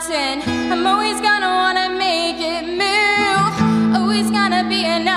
mountain. I'm always gonna wanna make it move. Always gonna be an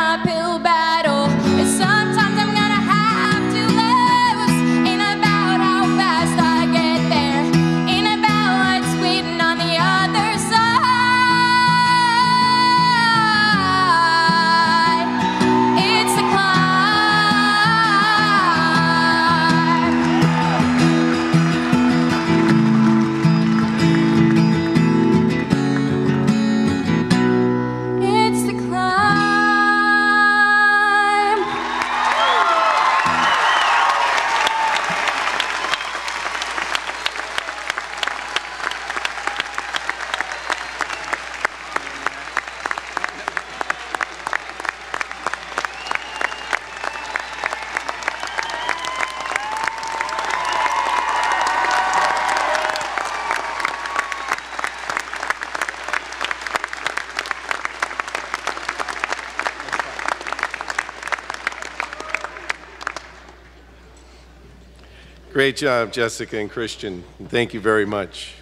Great job, Jessica and Christian. Thank you very much.